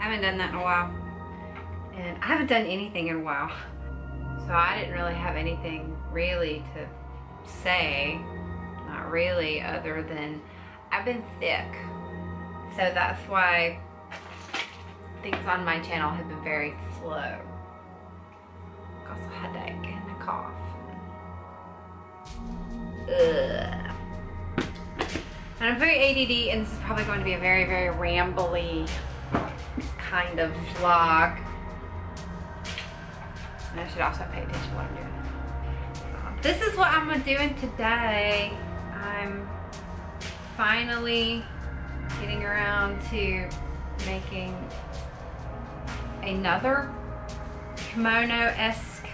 I haven't done that in a while. And I haven't done anything in a while. So I didn't really have anything really to say. Not really, other than I've been thick. So that's why things on my channel have been very slow. Cause a headache and a cough. Ugh. And I'm very ADD and this is probably going to be a very, very rambly kind of vlog. And I should also pay attention to what I'm doing. This is what I'm doing today. I'm finally getting around to making another kimono-esque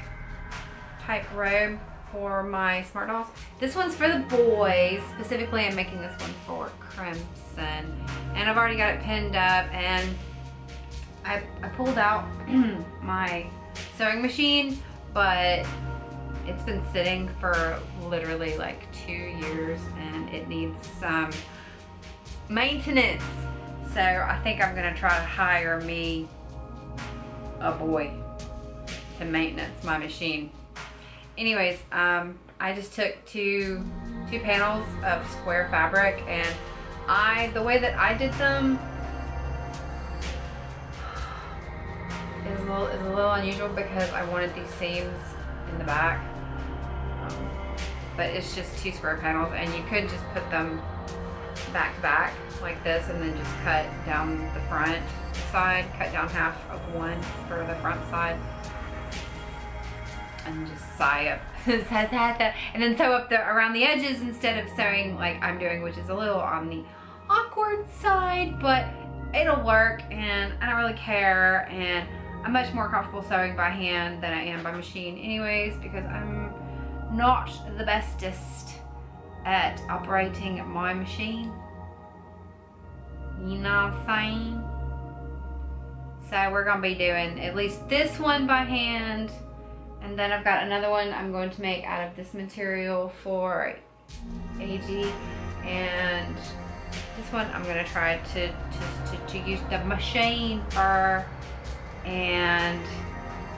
type robe for my smart dolls. This one's for the boys. Specifically, I'm making this one for Crimson. And I've already got it pinned up and I, I pulled out my sewing machine, but it's been sitting for literally like two years and it needs some maintenance. So I think I'm gonna try to hire me a boy to maintenance my machine. Anyways, um, I just took two, two panels of square fabric and I, the way that I did them is a little, is a little unusual because I wanted these seams in the back. Um, but it's just two square panels and you could just put them back to back like this and then just cut down the front side, cut down half of one for the front side and just sew up and then sew up the around the edges instead of sewing like I'm doing which is a little on the awkward side but it'll work and I don't really care and I'm much more comfortable sewing by hand than I am by machine anyways because I'm not the bestest at operating my machine. You know what I'm saying? So we're gonna be doing at least this one by hand and then I've got another one I'm going to make out of this material for AG and this one I'm gonna try to, to, to, to use the machine for and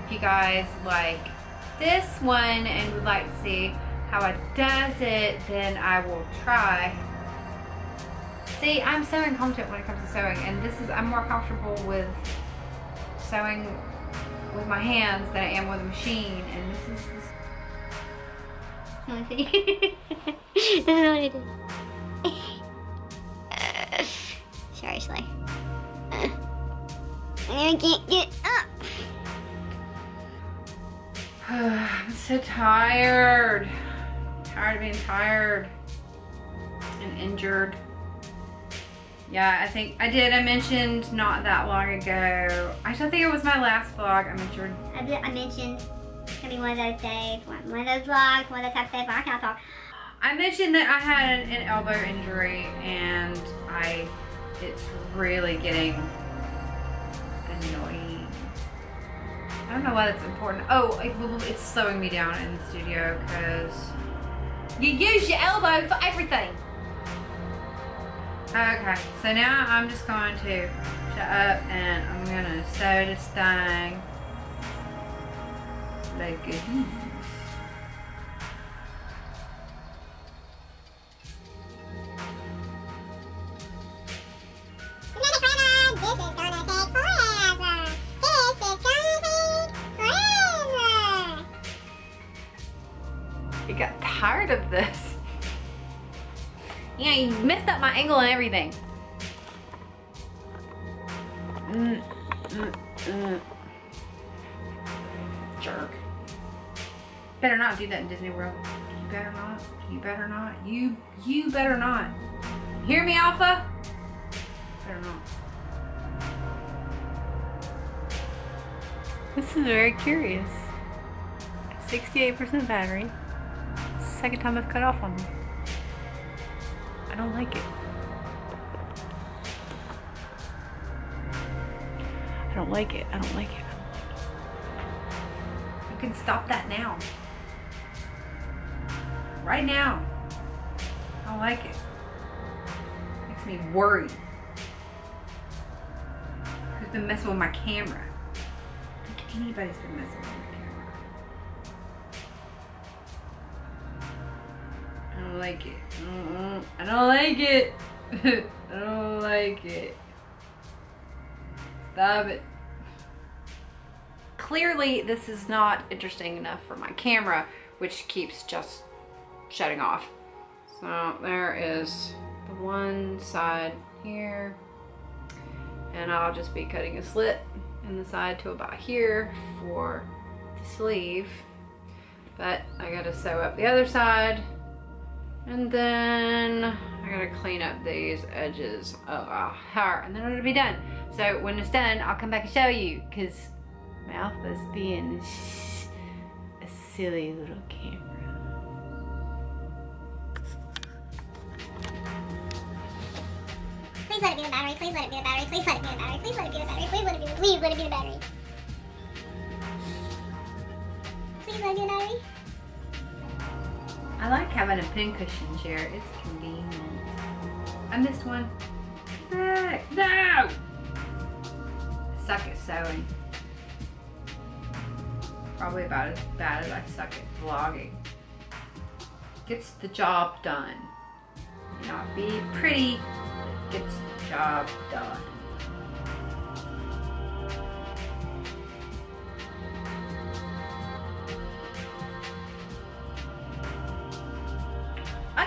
if you guys like this one and would like to see how it does it, then I will try. See, I'm so incompetent when it comes to sewing, and this is, I'm more comfortable with sewing with my hands than I am with a machine, and this is... This Let me see. this is what. Seriously. I can't get up. I'm so tired. Tired of being tired and injured. Yeah, I think I did. I mentioned not that long ago. I think it was my last vlog. I mentioned. I, did, I mentioned it's gonna be one of those days, one, one of those vlogs, one of those type of days where I can't talk. I mentioned that I had an, an elbow injury and I, it's really getting annoying. I don't know why that's important. Oh, it's slowing me down in the studio because you use your elbow for everything. Okay, so now I'm just going to shut up and I'm gonna sew this thing like. You got tired of this. Yeah, you messed up my angle and everything. Mm, mm, mm. Jerk. Better not do that in Disney World. You better not. You better not. You you better not. Hear me, Alpha? Better not. This is very curious. 68% battery. Second time I've cut off on me. I don't like it. I don't like it. I don't like it. Like it. can stop that now. Right now. I don't like it. Makes me worried. Who's been messing with my camera? Think anybody's been messing with my like it. I don't like it. I don't like it. Stop it. Clearly, this is not interesting enough for my camera, which keeps just shutting off. So there is the one side here, and I'll just be cutting a slit in the side to about here for the sleeve. But I gotta sew up the other side, and then I gotta clean up these edges of our hair, and then it'll be done. So when it's done, I'll come back and show you, because mouth is being a silly little camera. Please let it be the battery. Please let it be the battery. Please let it be the battery. Please let it be the battery. Please let it be the please let it be the battery. Please let it be the battery. I like having a pincushion chair. It's convenient. I missed one. Ah, No! I suck at sewing. Probably about as bad as I suck at vlogging. Gets the job done. May Not be pretty, but gets the job done.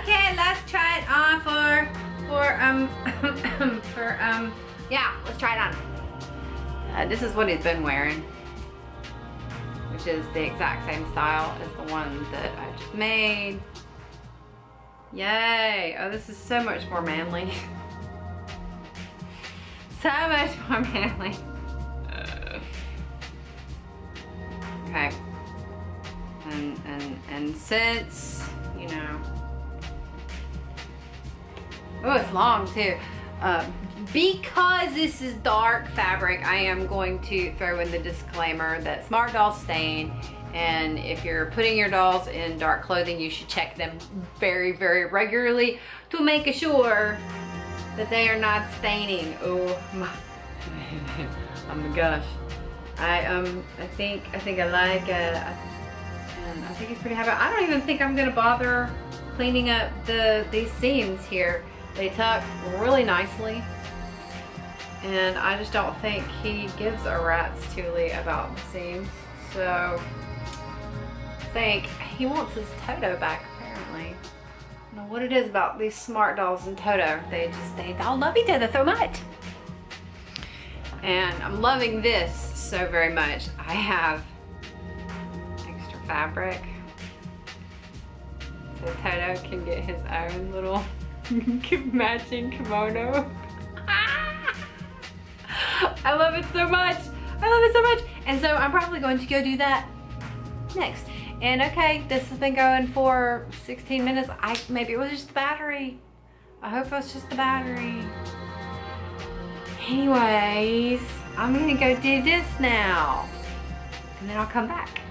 Okay, let's try it on for for um for um yeah, let's try it on. Uh, this is what he's been wearing, which is the exact same style as the one that I just made. Yay! Oh, this is so much more manly. so much more manly. Okay. And and and since you know Oh, it's long too. Um, because this is dark fabric, I am going to throw in the disclaimer that smart dolls stain and if you're putting your dolls in dark clothing, you should check them very, very regularly to make sure that they are not staining. Oh my, oh my gosh. I um, I think, I think I like, uh, I think it's pretty happy. I don't even think I'm gonna bother cleaning up the these seams here. They tuck really nicely. And I just don't think he gives a rat's toolie about the seams. So I think he wants his Toto back apparently. I don't know what it is about these smart dolls and Toto. They just, they all love each other so much. And I'm loving this so very much. I have extra fabric. So Toto can get his own little matching kimono. I love it so much. I love it so much. And so I'm probably going to go do that next. And okay, this has been going for 16 minutes. I Maybe it was just the battery. I hope it was just the battery. Anyways, I'm gonna go do this now. And then I'll come back.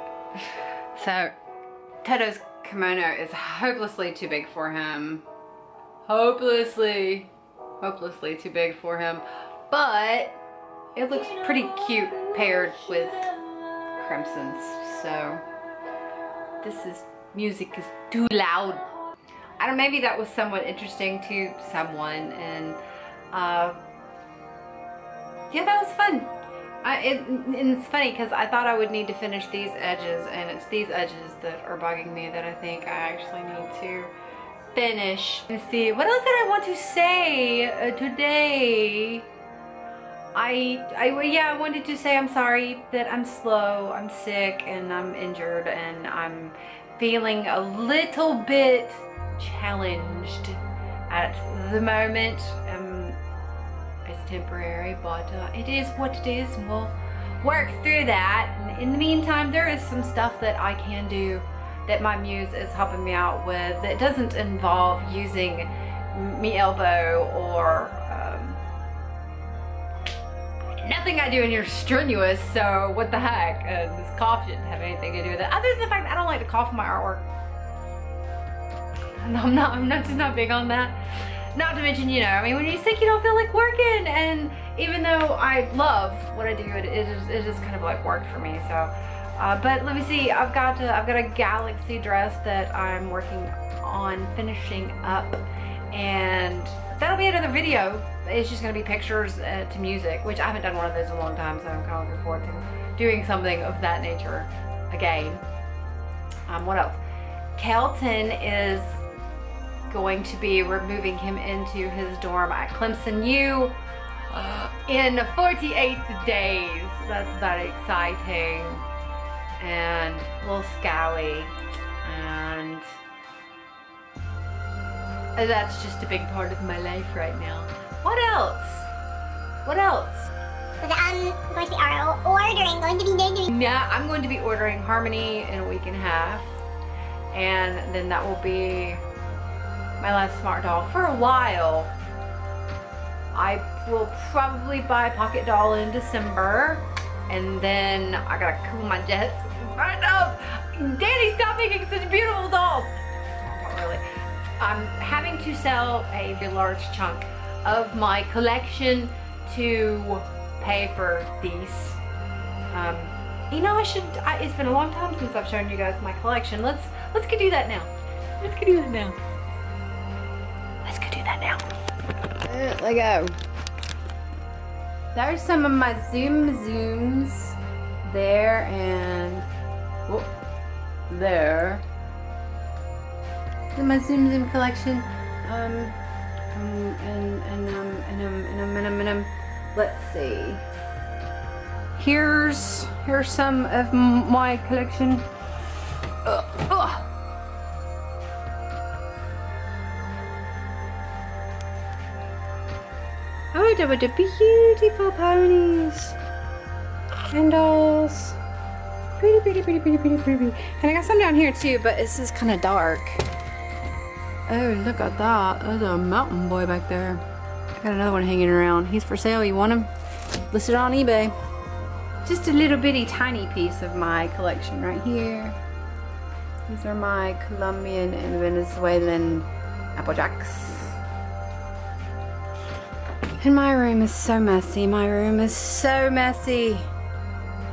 so, Toto's kimono is hopelessly too big for him. Hopelessly, hopelessly too big for him. But it looks pretty cute paired with crimsons. So, this is music is too loud. I don't maybe that was somewhat interesting to someone and uh, yeah, that was fun. I, it, and it's funny because I thought I would need to finish these edges and it's these edges that are bugging me that I think I actually need to finish. Let's see, what else did I want to say uh, today? I, I, yeah, I wanted to say I'm sorry that I'm slow, I'm sick, and I'm injured, and I'm feeling a little bit challenged at the moment. Um, temporary, but uh, it is what it is, and we'll work through that. In the meantime, there is some stuff that I can do that my muse is helping me out with that doesn't involve using me elbow or um, nothing I do in here is strenuous, so what the heck? Uh, this cough shouldn't have anything to do with it. Other than the fact that I don't like to cough in my artwork. I'm not, I'm not just not big on that. Not to mention, you know, I mean, when you're sick, you don't feel like working. And even though I love what I do, it, it, just, it just kind of like worked for me. So, uh, but let me see, I've got, to, I've got a galaxy dress that I'm working on finishing up. And that'll be another video. It's just gonna be pictures uh, to music, which I haven't done one of those in a long time, so I'm kind of looking forward to doing something of that nature again. Um, what else? Kelton is going to be removing him into his dorm at Clemson U in 48 days. That's very exciting and a little scally and that's just a big part of my life right now. What else? What else? Um going to be ordering? Going to be doing? Yeah, I'm going to be ordering Harmony in a week and a half. And then that will be my last smart doll for a while. I will probably buy Pocket Doll in December. And then I gotta cool my jets. I know! Danny, stop making such beautiful dolls! Not really. I'm having to sell a large chunk of my collection to pay for these. Um, you know, I should. I, it's been a long time since I've shown you guys my collection. Let's let's go do that now. Let's go do that now. Let's go that now. Uh, let go. There's some of my Zoom Zooms there and whoop, there. In my Zoom Zoom collection. Um, um, and and um and um and um and um and um. Let's see. Here's here's some of my collection. Ugh, there were the beautiful ponies and dolls. Pretty, pretty, pretty, pretty, pretty, pretty. And I got some down here too, but this is kind of dark. Oh, look at that. There's a mountain boy back there. I got another one hanging around. He's for sale. You want him? Listed on eBay. Just a little bitty tiny piece of my collection right here. These are my Colombian and Venezuelan Applejacks. And my room is so messy. My room is so messy.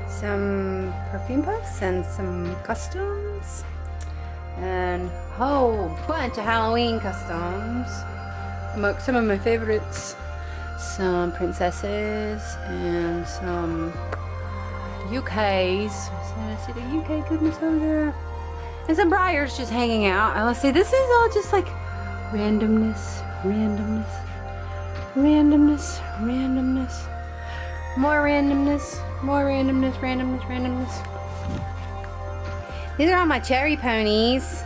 Some perfume puffs and some customs. And a whole bunch of Halloween customs. Among some of my favorites. Some princesses and some UKs. I see the UK goodness over there. And some Breyers just hanging out. And let's see, this is all just like randomness, randomness, randomness, randomness, more randomness, more randomness, randomness, randomness. These are all my cherry ponies.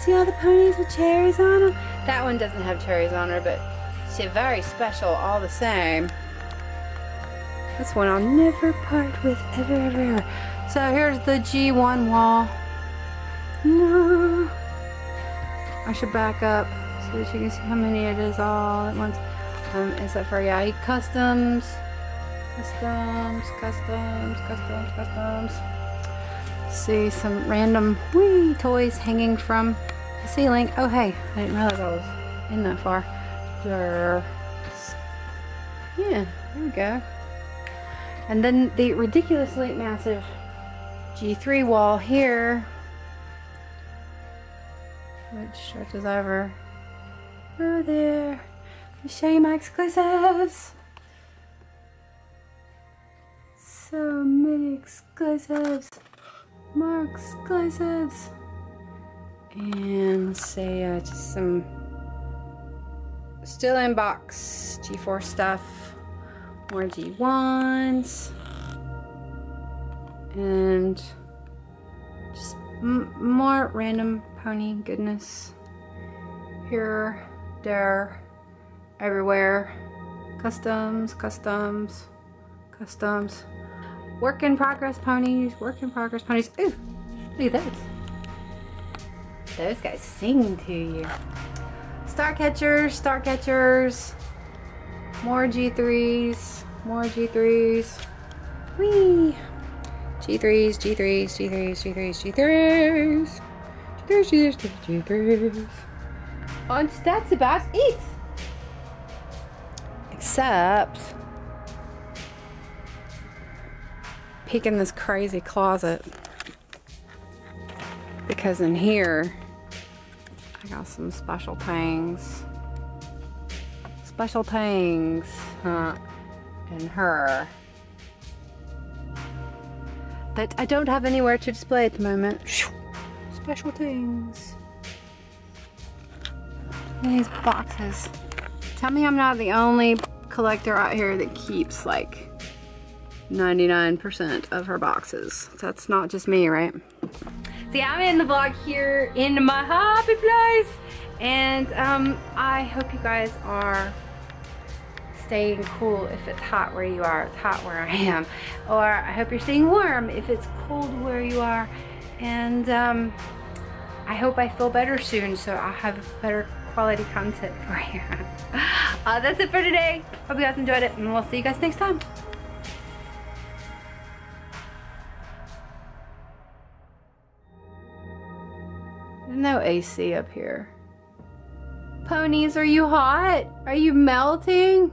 See all the ponies with cherries on them? That one doesn't have cherries on her, but she's very special all the same. This one I'll never part with ever, ever, ever. So here's the G1 wall. No. I should back up so that you can see how many it is all at once. Um, except for, yeah, customs, customs, customs, customs, customs. See some random wee toys hanging from the ceiling. Oh, hey, I didn't realize I was in that far. There. Yeah, there we go. And then the ridiculously massive G3 wall here, which stretches over over there. Me show you my exclusives. So many exclusives. More exclusives. And let's uh, just some still in box G4 stuff. More G1s. And just more random pony goodness. Here, there, everywhere. Customs, customs, customs. Work in progress ponies, work in progress ponies. Ooh, look at those. Those guys sing to you. Star catchers, star catchers, more G3s, More G3s. Whee! G3s, G3s, G3s, G3s, G3s. G3s, G3s, G3s. Und that's about it. Except peek in this crazy closet because in here I got some special things. Special things, huh? In her. That I don't have anywhere to display at the moment. Special things. These boxes. Tell me I'm not the only collector out here that keeps like 99% of her boxes. That's not just me, right? See, I'm in the vlog here in my happy place. And um, I hope you guys are staying cool if it's hot where you are. It's hot where I am. Or I hope you're staying warm if it's cold where you are. And um, I hope I feel better soon so I'll have better quality content for you. uh, that's it for today. Hope you guys enjoyed it and we'll see you guys next time. No AC up here. Ponies, are you hot? Are you melting?